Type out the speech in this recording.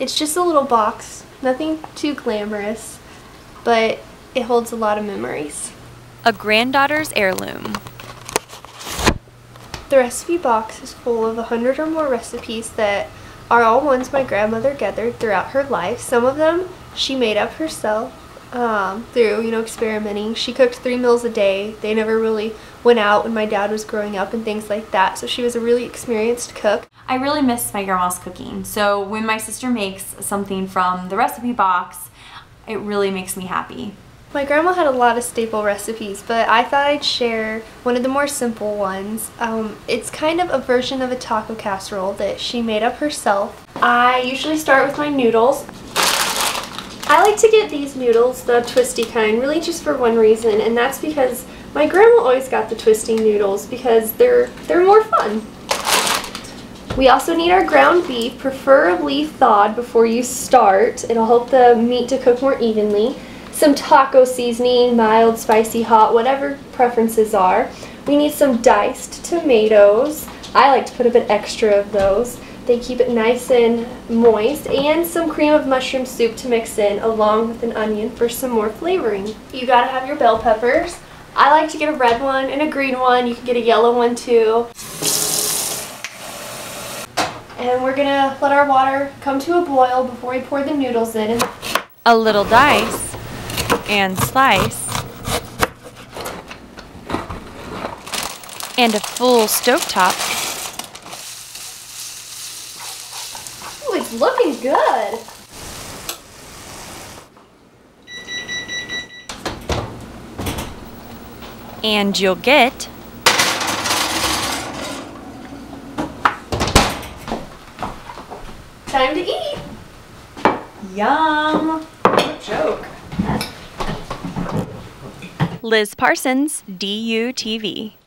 It's just a little box, nothing too glamorous, but it holds a lot of memories. A granddaughter's heirloom. The recipe box is full of a hundred or more recipes that are all ones my grandmother gathered throughout her life. Some of them she made up herself um, through, you know, experimenting. She cooked three meals a day. They never really went out when my dad was growing up and things like that. So she was a really experienced cook. I really miss my grandma's cooking. So when my sister makes something from the recipe box, it really makes me happy. My grandma had a lot of staple recipes, but I thought I'd share one of the more simple ones. Um, it's kind of a version of a taco casserole that she made up herself. I usually start with my noodles. I like to get these noodles, the twisty kind, really just for one reason, and that's because my grandma always got the twisting noodles because they're, they're more fun. We also need our ground beef, preferably thawed before you start. It'll help the meat to cook more evenly. Some taco seasoning, mild, spicy, hot, whatever preferences are. We need some diced tomatoes. I like to put a bit extra of those. They keep it nice and moist and some cream of mushroom soup to mix in along with an onion for some more flavoring. You gotta have your bell peppers. I like to get a red one and a green one. You can get a yellow one too. And we're gonna let our water come to a boil before we pour the noodles in. A little dice and slice. And a full stovetop looking good. And you'll get time to eat. Yum. What joke. Liz Parsons, DUTV.